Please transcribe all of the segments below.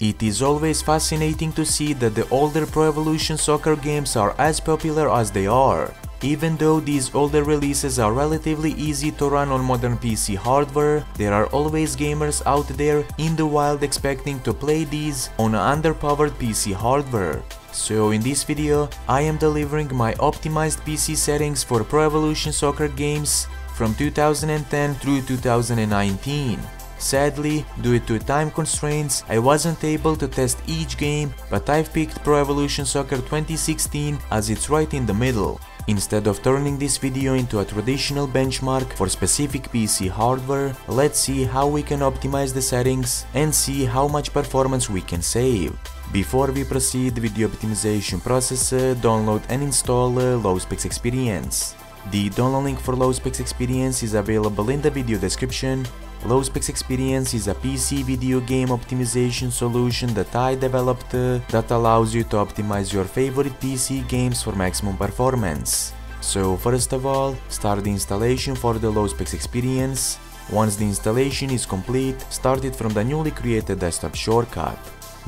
It is always fascinating to see that the older Pro Evolution Soccer games are as popular as they are. Even though these older releases are relatively easy to run on modern PC hardware, there are always gamers out there in the wild expecting to play these on underpowered PC hardware. So in this video, I am delivering my optimized PC settings for Pro Evolution Soccer games from 2010 through 2019. Sadly, due to time constraints, I wasn't able to test each game, but I've picked Pro Evolution Soccer 2016 as it's right in the middle. Instead of turning this video into a traditional benchmark for specific PC hardware, let's see how we can optimize the settings and see how much performance we can save. Before we proceed with the optimization process, uh, download and install uh, LowSpecs Experience. The download link for LowSpecs Experience is available in the video description LowSpecs Experience is a PC video game optimization solution that I developed that allows you to optimize your favorite PC games for maximum performance. So first of all, start the installation for the LowSpecs Experience. Once the installation is complete, start it from the newly created desktop shortcut.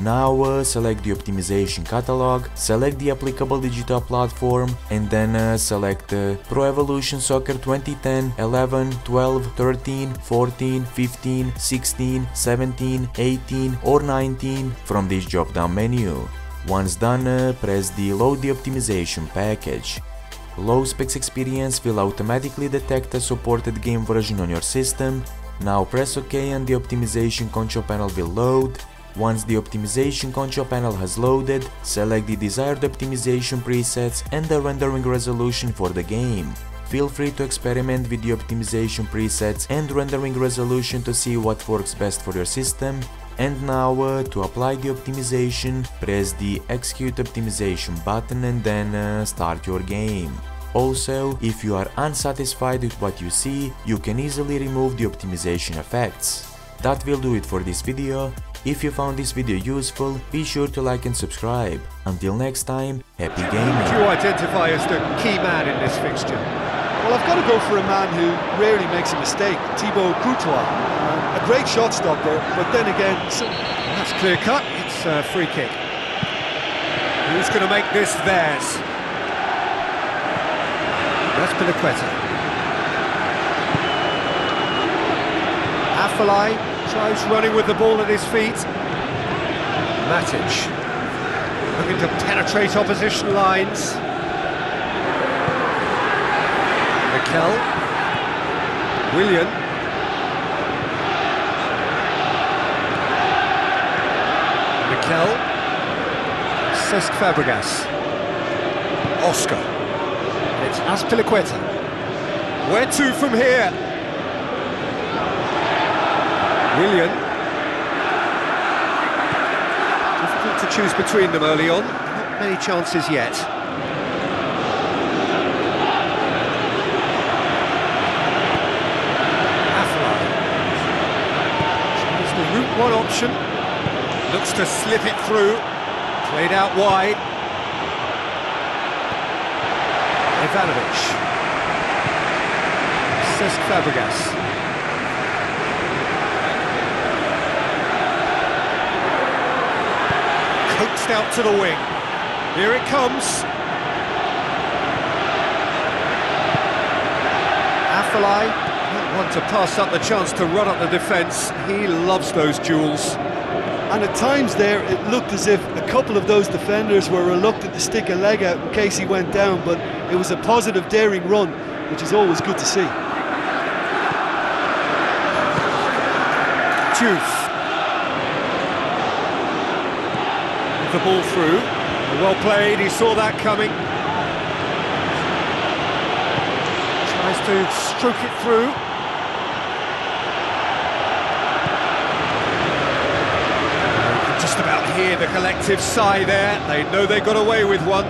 Now uh, select the optimization catalog, select the applicable digital platform and then uh, select uh, Pro Evolution Soccer 2010, 11, 12, 13, 14, 15, 16, 17, 18 or 19 from this drop down menu. Once done, uh, press the load the optimization package. Low specs Experience will automatically detect a supported game version on your system. Now press OK and the optimization control panel will load. Once the optimization control panel has loaded, select the desired optimization presets and the rendering resolution for the game. Feel free to experiment with the optimization presets and rendering resolution to see what works best for your system. And now, uh, to apply the optimization, press the execute optimization button and then uh, start your game. Also, if you are unsatisfied with what you see, you can easily remove the optimization effects. That will do it for this video. If you found this video useful, be sure to like and subscribe. Until next time, happy gaming! Do you identify as the key man in this fixture? Well, I've got to go for a man who rarely makes a mistake, Thibaut Courtois. Uh, a great shot stopper, but then again... That's clear cut, it's a free kick. Who's going to make this theirs? Azpilicueta. Afellay Tries running with the ball at his feet. Matic. Looking to penetrate opposition lines. Mikel. Willian. Mikel. Cesc Fabregas. Oscar. It's Azpilicueta. Where to from here? Willian. Difficult to choose between them early on. Not many chances yet. Tries the route one option. Looks to slip it through. Played out wide. Ivanovic. Cesc Fabregas. Coaxed out to the wing. Here it comes. Afellay, not want to pass up the chance to run up the defence. He loves those duels. And at times there, it looked as if a couple of those defenders were reluctant to stick a leg out in case he went down, but it was a positive, daring run, which is always good to see. Diouf. The ball through. Well played, he saw that coming. Tries to stroke it through. Just about hear the collective sigh there. They know they got away with one.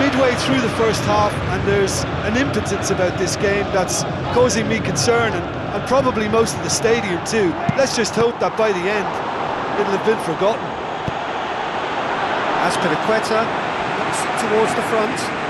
Midway through the first half, and there's an impotence about this game that's causing me concern, and, and probably most of the stadium too. Let's just hope that by the end, it'll have been forgotten. Looks towards the front.